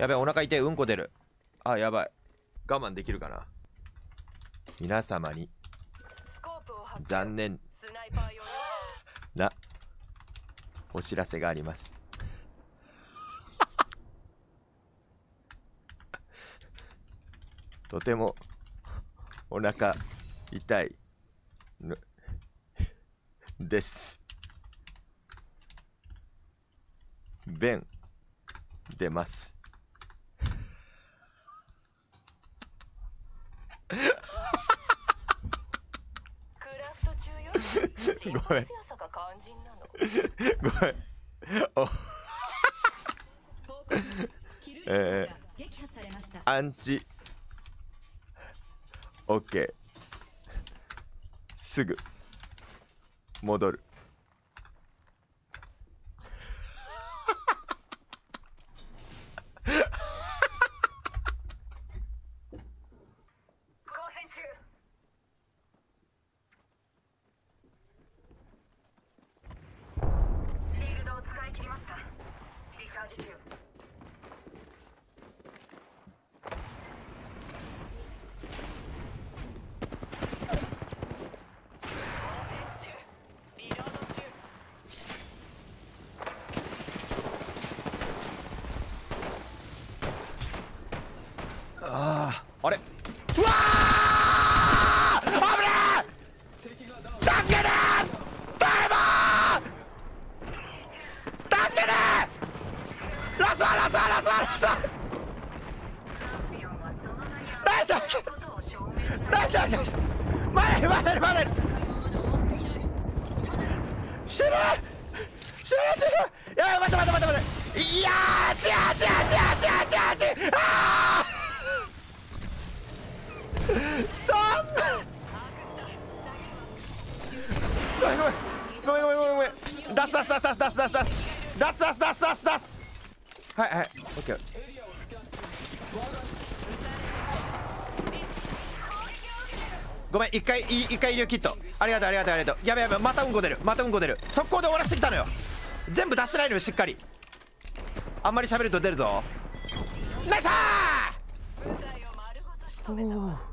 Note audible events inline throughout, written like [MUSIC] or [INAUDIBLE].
やべえお腹痛い。うんこ出る。あやばい。我慢できるかな。皆様に残念。な。お知らせがあります。[LAUGHS] とてもお腹痛いのです。便出ますごめん。ごめん。お [LAUGHS] えー、アンチ。オッケーすぐ。戻るあああれうわー危ねえ助けてタイマー助けてラスワラスワラスワナイスナイスナイスナイスナイスまだいるまだいるまだいる死ぬ死ぬ死ぬやばい待って待って待って待っていやーちゃちゃちゃちゃちゃちゃあーそんなごめんごめんごめんごめんごめんごめん出す出す出す出す出す出す出す出す出す出す出す出すはいはい。オッケーごめん一回い一回医療キット。ありがとうありがとうありがとう。やべやべまたうんこ出る。またうんこ出る。速攻で終わらせてきたのよ。全部出してないのよしっかり。あんまり喋ると出るぞ。ナイスー!おお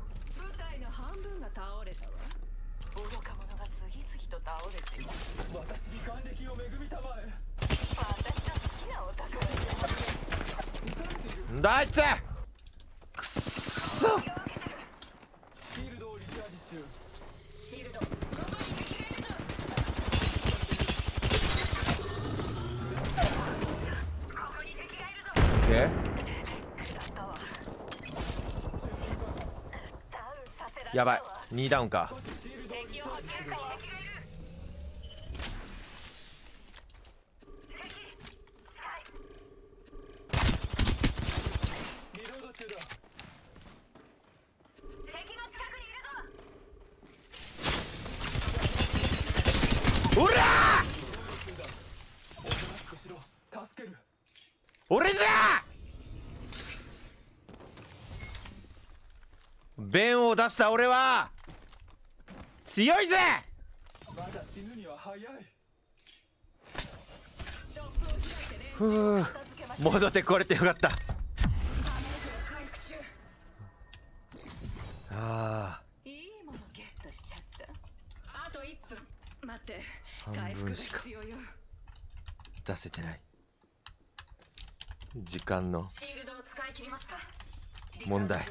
だあいつ。くっそ。でやばい。2ダウンかおら俺じゃ！弁を出した俺は強いぜ！ふう戻ってこれてよかった。あいいものゲットしちゃったあと1分。待って。半分しか回復が必要よ。出せてない時間の。問題。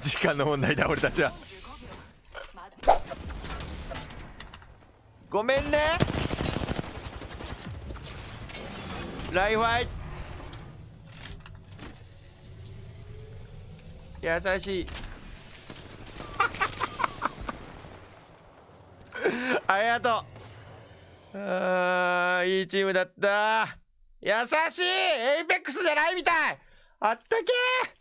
時間の問題だ俺たちは。ごめんね。ライフアイ。優しい。[LAUGHS] ありがとうああいいチームだった。優しいエイペックスじゃないみたい。あったけー。